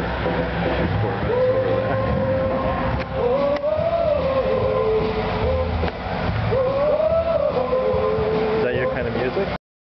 Is that your kind of music?